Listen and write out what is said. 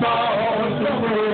song to